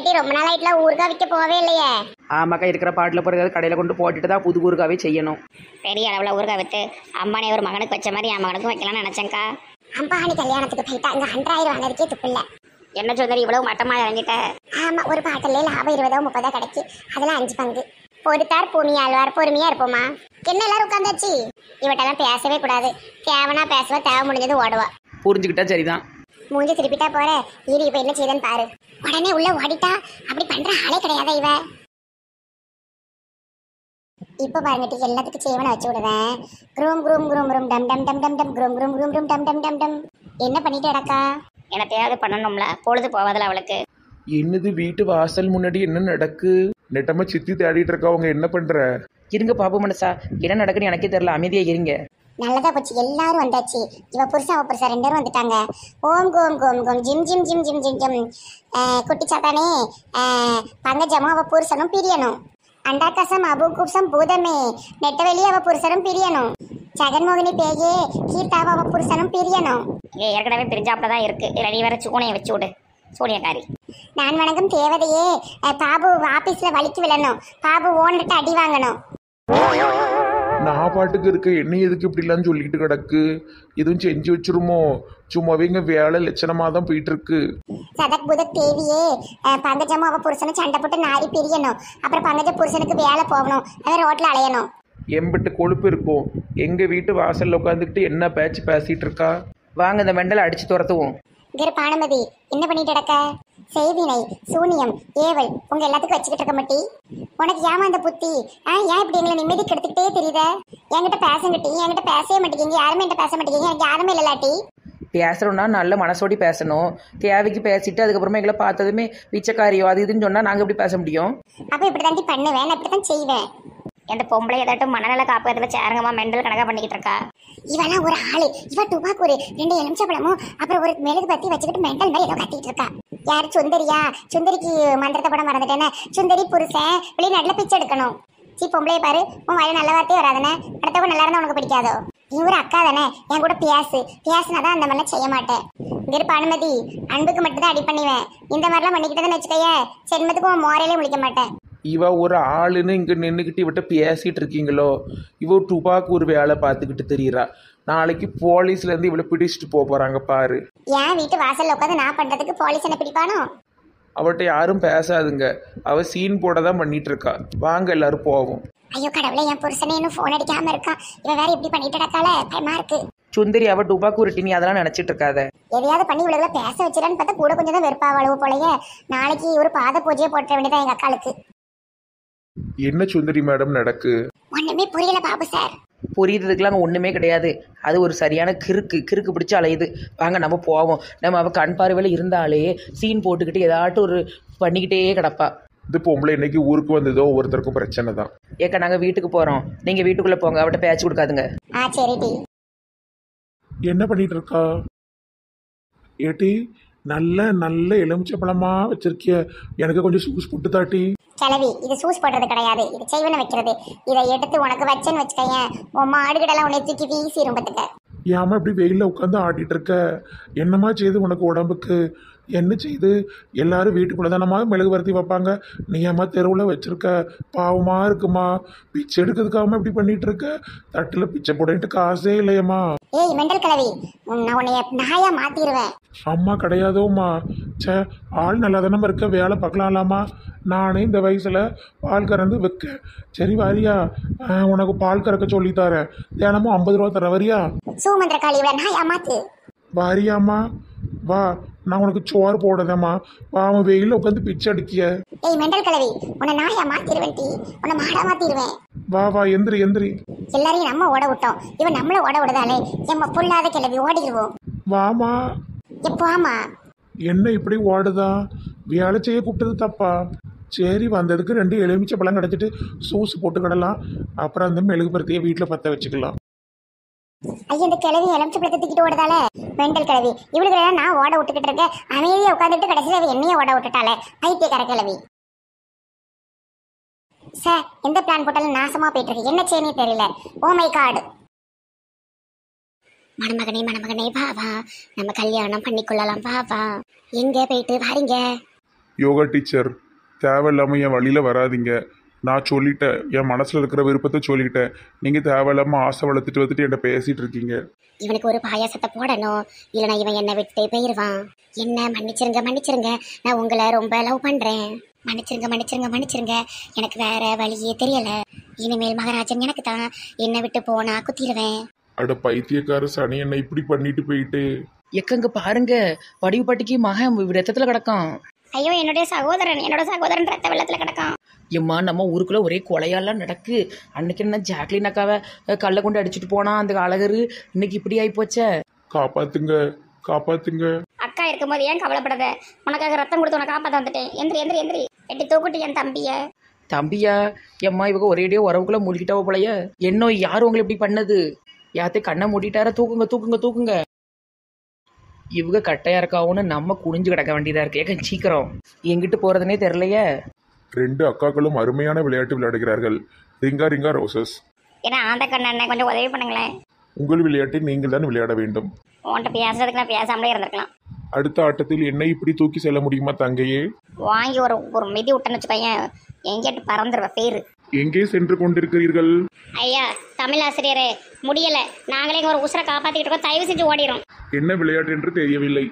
ஏட்டி ரொம்ப நாள் ஆயிட்டுல ஊறுகாய் விற்க போகவே இல்லையே. ஆமாக்கா இருக்கிற பாட்டில் போகிற கடையில் கொண்டு போட்டுட்டு தான் புது ஊருக்காவே செய்யணும். பெரிய அளவில் ஊறுகாய் விற்று அம்மானே ஒரு மகனுக்கு வச்ச மாதிரி என் மகனுக்கும் வைக்கலாம்னு நினச்சேங்க்கா அம்பானி கல்யாணத்துக்கு போயிட்டா அங்க ஹண்ட்ராயிரம் வாங்கினதுக்கே துப்பில்ல என்ன சுந்தரி இவ்வளவு மட்டமாக இறங்கிட்ட? ஆமா ஒரு பாட்டிலே லாபம் இருபதோ முப்பதோ கிடைக்கு. அதுல அஞ்சு பங்கு. பொறுத்தார் பூமி ஆழ்வார் பொறுமையா இருப்போமா? என்ன எல்லாரும் உட்காந்தாச்சு இவட்டெல்லாம் பேசவே கூடாது. தேவனா பேசுவா தேவை முடிஞ்சது ஓடுவா. புரிஞ்சுக்கிட்டா சரிதான். மூஞ்சி திருப்பிட்டா போற. ஈரி இப்ப என்ன செய்யுதுன்னு பாரு. உடனே உள்ள ஓடிட்டா. அப்படி பண்ற ஆளே கிடையாதா இவ? இப்ப பாருங்கட்டி எல்லாத்துக்கும் செய்வன வச்சு விடுவேன். குரூம் குரூம் குரூம் குரூம் டம் டம் டம் டம் டம் குரூம் குரூம் குரூம் டம் டம் டம் டம். என்ன பண்ணிட்டு அடக்கா என்னத்தையாவது பண்ணணும்ல. பொழுது போவதில்ல அவளுக்கு. என்னது வீட்டு வாசல் முன்னாடி என்ன நடக்கு? நெட்டமா சித்தி தேடிட்டு இருக்கா அவங்க என்ன பண்ற? இருங்க பாபு மனசா. என்ன நடக்குன்னு எனக்கே தெரியல. அமைதியாக இருங்க. நல்லதா போச்சு. எல்லாரும் வந்தாச்சு. இவ புருஷன் அவ புருஷன் ரெண்டு பேரும் வந்துட்டாங்க. ஓம் கோம் கோம் கோம். ஜிம் ஜிம் ஜிம் ஜிம் ஜிம் ஜிம். குட்டி சாத்தானே. பங்கஜமும் அவ புருஷனும் பிரியணும். அண்டாக்கசம் அபு குப்சம் பூதமே. நெட்டவெளி அவ புருஷனும் பிரியணும். ஜெகன்மோகினி பேயே. கீதாவ அவ புருஷனும் பிரியணும். ஏ ஏற்கனவே பிரிஞ்சாப்புல தான் இருக்கு நீ வேற சூனையை வச்சு விடு. சூனியக்காரி. நான் வணங்கும் தேவதையே. பாபு ஆபீஸ்ல வலிக்கு விழணும். பாபு ஓன்கிட்ட அடி வாங்கணும். நான் பாட்டுக்கு இருக்க என்ன எதுக்கு இப்படிலாம் சொல்லிட்டு கிடக்கு? எதுவும் செஞ்சு வச்சிருமோ? சும்மாவே இங்க வேலை லட்சணமா தான் போயிட்டு இருக்கு சதக் புதக் தேவியே அஹ், பங்கஜமும் அவ புருஷனும் சண்டை போட்டு நாரி பிரியணும். அப்புறம் பங்கஜ புருஷனுக்கு வேலை போகணும். அவன் ரோட்ல அலையணும். எம்பிட்டு கொழுப்பு இருக்கும் எங்க வீட்டு வாசல்ல உட்காந்துக்கிட்டு என்ன பேச்சு பேசிட்டு இருக்கா? வாங்க இந்த மெண்டலை அடிச்சு துரத்துவோம். இங்கிற பானுமதி. என்ன பண்ணிட்டு கிடக்க? செய்வினை சூனியம் ஏவல் உங்க எல்லாத்துக்கும் வச்சுக்கிட்டு இருக்க மாட்டி. உனக்கு ஏமா அந்த புத்தி? ஆ ஏன் இப்படி எங்களை நிம்மதி கெடுத்துக்கிட்டே தெரியுத? என்கிட்ட பேசங்கட்டி என்கிட்ட பேசவே மாட்டேங்க யாருமே என்கிட்ட பேச மாட்டேங்க எனக்கு யாருமே இல்லலாட்டி பேசுகிறோன்னா நல்ல மனசோடி பேசணும். தேவைக்கு பேசிட்டு அதுக்கப்புறமா எங்களை பார்த்ததுமே பிச்சைக்காரியோ அது இதுன்னு சொன்னால் நாங்கள் எப்படி பேச முடியும்? அப்ப இப்படி தாண்டி பண்ணுவேன். நான் இப்படி தான் செய்வேன். எந்த பொம்பளை ஏதாட்டும் மனநல காப்பகத்தில் சேருங்கம்மா மெண்டல் கணக்காக பண்ணிக்கிட்டு இருக்கா? இவெல்லாம் ஒரு ஆளு. இவ டுபாக்கு ஒரு ரெண்டு எலுமிச்சப்பழமும் அப்புறம் ஒரு மெழுகு பத்தி வச்சுக்கிட்டு மெண்டல் மாதிரி ஏதோ கத்திட்டு இருக்கா. யார் சுந்தரியா? சுந்தரிக்கு மந்திரத்தை படம் மறந்துட்டேனே. சுந்தரி புருஷன் வெளிநாட்டில் பிச்சை எடுக்கணும். சீ பொம்பளைய பாரு. உன் வாயில நல்ல வார்த்தையே வராதானே. அடுத்தவங்க நல்லா இருந்தா உனக்கு பிடிக்காதோ? நீ ஒரு அக்கா தானே. என் கூட பேசு பேசினாதான் அந்த மாதிரிலாம் செய்ய மாட்டேன். இங்க இருப்ப அனுமதி அன்புக்கு மட்டும்தான் அடி பண்ணிவேன். இந்த மாதிரிலாம் பண்ணிக்கிட்டதுன்னு வச்சுக்கையே? சென்மத்துக்கு உன் மோரையிலே முடிக்க மாட்டேன். இவ ஒரு ஆளுன்னு இங்கே நின்றுக்கிட்டு இவட்ட பேசிட்டு இருக்கீங்களோ? இவ டுபாக்கு ஒரு வேலை பார்த்துக்கிட்டு தெரியுறா. நாளைக்கு போலீஸ்ல இருந்து இவளை பிடிச்சிட்டு போக போறாங்க பாரு. என் வீட்டு வாசல்ல உட்காந்து நான் பண்றதுக்கு போலீஸ் என்ன பிடிப்பானோ? அவட்ட யாரும் பேசாதுங்க. அவ சீன் போட தான் பண்ணிட்டு இருக்கா வாங்க எல்லாரும் போவோம். ஐயோ கடவுளே என் புருஷனே இன்னும் ஃபோன் அடிக்காம இருக்கான். இவன் வேற இப்படி பண்ணிட்டு இருக்கால பயமா இருக்கு. சுந்தரி அவ டுபாக்கு உருட்டி நீ அதெல்லாம் நினச்சிட்டு இருக்காத எதையாவது பண்ணி இவ்வளவு பேச வச்சிடான்னு பார்த்தா கூட கொஞ்சம் தான் வெறுப்பாவளவு போலயே. நாளைக்கு ஒரு பாத பூஜையை போட்ட வேண்டியதான் எங்க அக்காளுக்கு. என்ன சுந்தரி மேடம் நடக்கு? ஒண்ணுமே புரியல பாபு சார் புரியுறதுக்கெல்லாம் அங்கே ஒன்றுமே கிடையாது. அது ஒரு சரியான கிறுக்கு கிறுக்கு பிடிச்சி அலையுது. வாங்க நம்ம போவோம். நம்ம அவள் கண் பார்வையில் இருந்தாலே சீன் போட்டுக்கிட்டு ஏதாட்டும் ஒரு பண்ணிக்கிட்டே கிடப்பா. இது பொம்பளை இன்னைக்கு ஊருக்கு வந்ததோ ஒவ்வொருத்தருக்கும் பிரச்சனை தான். ஏக்கா நாங்கள் வீட்டுக்கு போகிறோம் நீங்கள் வீட்டுக்குள்ளே போங்க. அவட்ட பேச்சு கொடுக்காதுங்க. ஆ சரி டி. என்ன பண்ணிட்டு இருக்கா? ஏட்டி நல்ல நல்ல எலுமிச்சை பழமா வச்சிருக்கிய. எனக்கு கொஞ்சம் சூஸ் போட்டு தாட்டி கிளவி இது சூஸ் போடுறது கிடையாது இது செய்வன வைக்கிறது. இதை எடுத்து உனக்கு வச்சேன்னு வச்சுக்கயேன் உன் மாடுகிட்டலாம் உன்னை தூக்கி வீசி ரொம்பத்துக்க ஏமா இப்படி வெயிலில் உட்காந்து ஆடிட்டு இருக்க? என்னம்மா செய்யுது உனக்கு உடம்புக்கு? என்ன செய்யுது எல்லாரும் வீட்டுக்குள்ள தானம்மா மெழுகு வரத்தி வைப்பாங்க. நீ ஏம்மா தெருவில் வச்சிருக்க. பாவமா இருக்குமா? பிச்சை எடுக்கிறதுக்காக இப்படி பண்ணிட்டு இருக்க? தட்டில் பிச்சை போடன்ட்டு காசே இல்லையம்மா. ஏய் மெண்டல் உன் நான் உன்னைய நாயா மாத்திடுவேன் அம்மா கிடையாதோம்மா. ச்சே ஆள் நல்லா தானே இருக்க? வேலை பார்க்கலாம்லாமா? நானே இந்த வயசில் பால் கறந்து வைக்க சரி வாரியா. உனக்கு பால் கறக்க சொல்லித்தரேன் தினமும் ஐம்பது ரூபா தர வரியா. வாரியாம்மா. வா நான் உனக்கு சோறு போடுதேம்மா வா அவன் வெயிலில் உட்காந்து பிச்சை அடிக்கிய. ஏய் மெண்டல் கிளவி உன்னை நாயா மாத்திடுவேன் டி உன்னை மாடா வா வா எந்திரி எந்திரி. எல்லாரையும் நம்ம ஓட விட்டோம். இவன் நம்மள ஓட விடுதாலே எம்ம பொல்லாத கிளவி ஓடிடுவோம். வாமா எப்போ ஆமா? என்ன இப்படி ஓடுதா வேலை செய்ய கூப்பிட்டது தப்பா? சரி வந்ததுக்கு ரெண்டு எலுமிச்சை பழம் கிடச்சிட்டு சூஸ் போட்டுக்கிடலாம் அப்புறம் அந்த மெழுகு பருத்தியை வீட்டில் பற்ற வச்சுக்கலாம். ஐயோ இந்த கிழவி எலுமிச்சு பழத்தை தூக்கிட்டு ஓடுதாலே மெண்டல் கிழவி. இவளுக்கு நான் ஓட விட்டுக்கிட்டு இருக்கேன். அமைதியாக உட்காந்துட்டு கடைசியில் அவ என்னையே ஓட விட்டுட்டாலே பைத்தியக்கார கிழவி. சார் எந்த பிளான் போட்டாலும் நாசமாக போயிட்டு இருக்கு. என்ன செய்யனே தெரியல. ஓ மை காடு மணமகனே மணமகனே வா வா. நம்ம கல்யாணம் பண்ணிக்கொள்ளலாம் வா வா. எங்க போயிட்டு வாரீங்க? யோகா டீச்சர் தேவையில்லாமல் என் வழியில் வராதீங்க. நான் சொல்லிட்டேன். என் மனசில் இருக்கிற விருப்பத்தை சொல்லிட்டேன். நீங்கள் தேவையில்லாமல் ஆசை வளர்த்துட்டு வந்துட்டு என்கிட்ட பேசிகிட்டு இருக்கீங்க. இவனுக்கு ஒரு பாயாசத்தை போடணும். இல்லைன்னா இவன் என்னை விட்டு போயிருவான். என்ன? மன்னிச்சிருங்க மன்னிச்சிருங்க. நான் உங்களை ரொம்ப லவ் பண்றேன். மன்னிச்சிருங்க மன்னிச்சிருங்க மன்னிச்சிருங்க. எனக்கு வேற வழியே தெரியல. இனிமேல் மகாராஜன் எனக்கு தான். என்னை விட்டு போனா குத்திடுவேன். அட பைத்தியக்கார சனி என்னை இப்படி பண்ணிட்டு போயிட்டு. எக்கங்க பாருங்க. வடிவு பாட்டிக்கு மகன் ரத்தத்துல கிடக்கான். ஐயோ என்னுடைய சகோதரன் என்னோட சகோதரன் ரத்த வெள்ளத்துல கிடக்கான். எம்மா நம்ம ஊருக்குள்ள ஒரே கொலையாலாம் நடக்கு. அன்னைக்கு என்ன ஜாக்லின் அக்காவை கல்லை கொண்டு அடிச்சிட்டு போனா அந்த அழகரு? இன்னைக்கு இப்படி ஆகி போச்சே காப்பாத்துங்க காப்பாத்துங்க. அக்கா இருக்கும்போது ஏன் கவலைப்படாத? உனக்காக ரத்தம் கொடுத்து உனக்கு காப்பாத்த வந்துட்டேன். எந்திரி எந்திரி எந்திரி. எட்டி தூக்குட்டு என் தம்பிய. தம்பியா? எம்மா இவங்க ஒரேடியோ உறவுக்குள்ள மூழ்கிட்டாவோ போலயே. என்ன யார் உங்களை இப்படி பண்ணது? யாத்தே கண்ணை மூடிட்டாரா? தூக்குங்க தூக்குங்க தூக்குங்க. இவங்க கட்டையா இருக்காவுன்னு நம்ம குனிஞ்சு கிடக்க வேண்டியதா இருக்கு. ஏக்க சீக்கிரம். எங்கிட்டு போறதுனே தெரியலையே. ரெண்டு அக்காக்களும் அருமையான விளையாட்டு விளையாடுகிறார்கள். ரிங்கா ரிங்கா ரோசஸ். ஏன்னா ஆந்த கண்ண கொஞ்சம் உதவி பண்ணுங்களேன். உங்கள் விளையாட்டை நீங்கள் தான் விளையாட வேண்டும். உன்கிட்ட பேசுறதுக்கு நான் பேசாமலே இருந்திருக்கலாம். அடுத்த ஆட்டத்தில் என்னை இப்படி தூக்கி செல்ல முடியுமா தங்கையே? வாங்கி ஒரு ஒரு மிதி விட்டேன்னு வச்சுக்கோயேன். எங்கேட்டு பறந்துருவேன் பேரு. எங்கே சென்று கொண்டிருக்கிறீர்கள்? ஐயா தமிழ் ஆசிரியரே முடியல. நாங்களே இங்க ஒரு உசுரை காப்பாத்திக்கிட்டு இருக்கோம். தயவு செஞ்சு ஓடிடும் என்ன விளையாட்டு என்று தெரியவில்லை.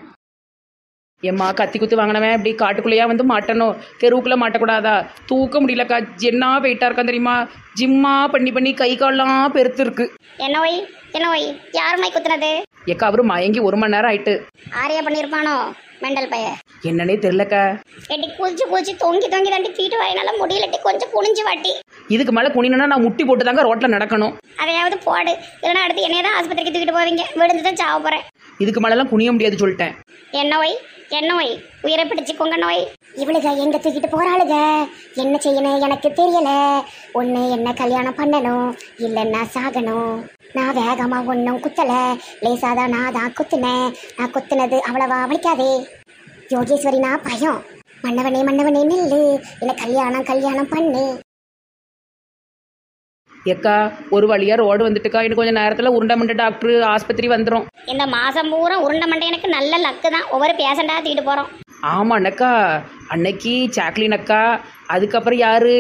ஏம்மா கத்தி குத்து வாங்கினவன் இப்படி காட்டுக்குள்ளேயா வந்து மாட்டணும். தெருவுக்குள்ள மாட்டக்கூடாதா? தூக்க முடியலக்கா. என்ன வெயிட்டா இருக்கான் தெரியுமா? ஜிம்மா பண்ணி பண்ணி கை கால்லாம் பெருத்து இருக்கு என்ன ஒய் என்ன ஒய் யார் மை குத்துனது? ஏக்கா அவரு மயங்கி ஒரு மணி நேரம் ஆயிட்டு. ஆரியா பண்ணியிருப்பானோ மெண்டல் பைய? என்னன்னே தெரிலக்கா எட்டி குதிச்சு குதிச்சு தொங்கி தொங்கி தாண்டி தீட்டு வரையினால முடியலட்டி கொஞ்சம் குனிஞ்சு வாட்டி. இதுக்கு மேல குனினா நான் முட்டி போட்டு தாங்க ரோட்ல நடக்கணும். அதையாவது போடு. இல்லைன்னா அடுத்து என்னைய தான் ஆஸ்பத்திரிக்கு தூக்கிட்டு போவீங்க. விழுந்து தான் சாவ போறேன். இதுக்கு மேலலாம் குனிய முடியாது சொல்லிட்டேன். என்ன ஒய் என்ன ஒய் உயிரை பிடிச்சிக்கோங்க நோய். இவளுக எங்க தூக்கிட்டு போறாளுக? என்ன செய்யணும்? எனக்கு தெரியல. ஒண்ணு என்ன கல்யாணம் பண்ணணும்? இல்லைன்னா சாகணும். நான் வேகமா ஒன்றும் குத்தல. லேசாதான் நான் தான் குத்துனேன். நான் குத்துனது அவ்வளவா வலிக்காதே. யோகேஸ்வரி நான் பயம். மன்னவனே மன்னவனே நில்லு. என்ன கல்யாணம் கல்யாணம் பண்ணு. ஏக்கா ஒரு வழியா ரோடு வந்துட்டுக்கா. இன்னும் கொஞ்சம் நேரத்துல உருண்டை மண்டை டாக்டர் ஆஸ்பத்திரி வந்துடும் இந்த மாசம் பூரா உருண்டை மண்டை எனக்கு நல்ல லக்கு தான். ஒவ்வொரு பேஷண்டா தூக்கிட்டு போறோம். ஆமா அண்ணக்கா. அன்னைக்கு சாக்லின் அக்கா அதுக்கப்புறம் யாரு?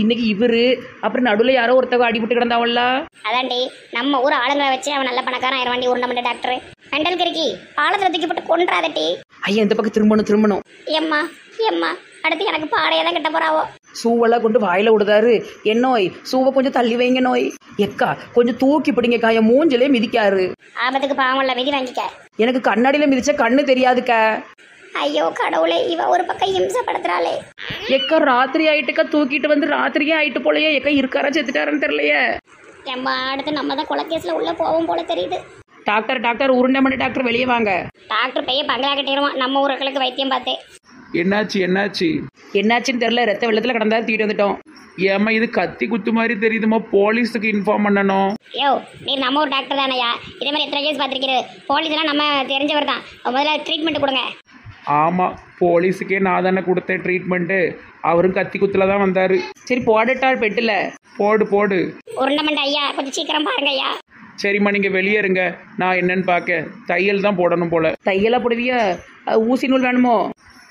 இன்னைக்கு இவரு. அப்புறம் நடுவில் யாரோ ஒருத்தவங்க அடிபட்டு கிடந்தாவல்ல அதாண்டி நம்ம ஊர் ஆளுங்களை வச்சு அவன் நல்ல பணக்காரன் ஆயிரவாண்டி உருண்டை மண்டை டாக்டர். மெண்டல் கிறுக்கி பாலத்தில் தூக்கி போட்டு கொன்றாதட்டி ஐயா இந்த பக்கம் திரும்பணும் திரும்பணும். எம்மா எம்மா அடுத்து எனக்கு பாடையை தான் கிட்ட போறாவோ? சூவெல்லாம் கொண்டு வாயில விடுதாரு. என்ன நோய் சூவை கொஞ்சம் தள்ளி வைங்க நோய். எக்கா கொஞ்சம் தூக்கி பிடிங்கக்கா என் மூஞ்சிலே மிதிக்காரு. ஆபத்துக்கு பாவம்ல விதி வாங்கிக்க. எனக்கு கண்ணாடியில மிதிச்சா கண்ணு தெரியாதுக்கா. ஐயோ கடவுளே இவ ஒரு பக்கம் இம்சப்படுத்துறாளே. எக்கா ராத்திரி ஆயிட்டுக்கா தூக்கிட்டு வந்து ராத்திரியே ஆயிட்டு போலயே எக்கா இருக்காரா செத்துட்டாரான்னு தெரியலையே. எம்மா அடுத்து நம்ம தான் கொலக்கேஸ்ல உள்ள போவோம் போல தெரியுது. டாக்டர் டாக்டர் உருண்டை மண்டை டாக்டர் வெளியே வாங்க. டாக்டர் பைய பங்களா கட்டிடுவான் நம்ம ஊர்களுக்கு வைத்தியம் பார்த்தே. என்னாச்சு என்னாச்சு? என்னாச்சுன்னு தெரியல ரத்த வெள்ளத்துல கிடந்தா தூக்கிட்டு வந்துட்டோம். ஏம்மா இது கத்தி குத்து மாதிரி தெரியுதுமா போலீஸுக்கு இன்ஃபார்ம் பண்ணணும். யோ நீ நம்ம ஒரு டாக்டர் தானையா? இதே மாதிரி எத்தனை கேஸ் பார்த்துருக்கிறது போலீஸ்லாம் நம்ம தெரிஞ்சவர் தான். முதல்ல ட்ரீட்மெண்ட் கொடுங்க. ஆமாம் போலீஸுக்கே நான் தானே கொடுத்தேன் ட்ரீட்மெண்ட்டு அவரும் கத்தி குத்துல தான் வந்தார். சரி போடட்டால் பெட்டில். போடு போடு. உருண்டமண்ட ஐயா கொஞ்சம் சீக்கிரம் பாருங்க ஐயா. சரிம்மா நீங்கள் வெளியே இருங்க. நான் என்னன்னு பார்க்க. தையல் தான் போடணும் போல. தையலா போடுவியா? அஹ் ஊசி நூல் வேணுமோ?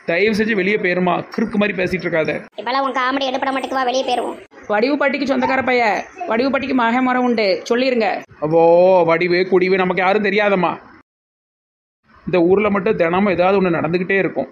தயவு செஞ்சு வெளியே போயிருமா? கிறுக்கு மாதிரி பேசிட்டு இருக்காத. இப்பெல்லாம் உன் காமெடி எடுப்பட மாட்டேங்குவா வெளியே போயிருவோம். வடிவு பாட்டிக்கு சொந்தக்கார பைய. வடிவு பாட்டிக்கு மக மரம் உண்டு. சொல்லிருங்க. ஓ வடிவு குடிவு நமக்கு யாரும் தெரியாதம்மா. இந்த ஊரில் மட்டும் தினமும் ஏதாவது ஒன்று நடந்துக்கிட்டே இருக்கும்.